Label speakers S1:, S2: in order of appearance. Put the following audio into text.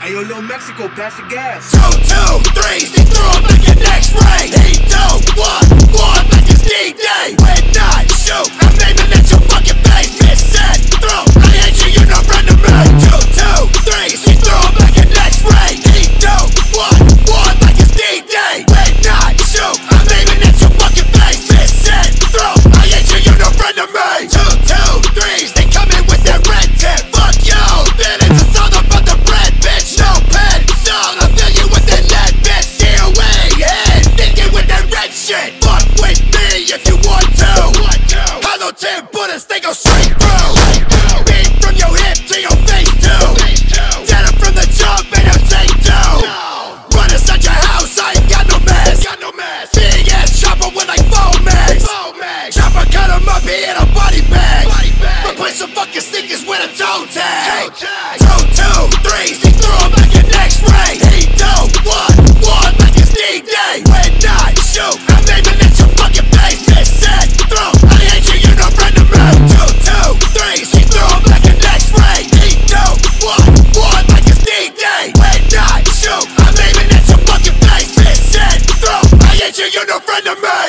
S1: Hey, yo, Lil Mexico, pass the gas.
S2: Two, two, three, see through bullets, they go straight through. Beat from your hip to your face too. Dead from the jump and I'll take two. Run inside your house, I ain't got no mess. Big ass chopper with like four mags. Chopper cut him up, he in a body bag. Replace some fucking stickers with a toe tag. Two, two, three, see through him like an X-ray. He do one, one like it's D-Day. When I shoot, I'm aiming of me.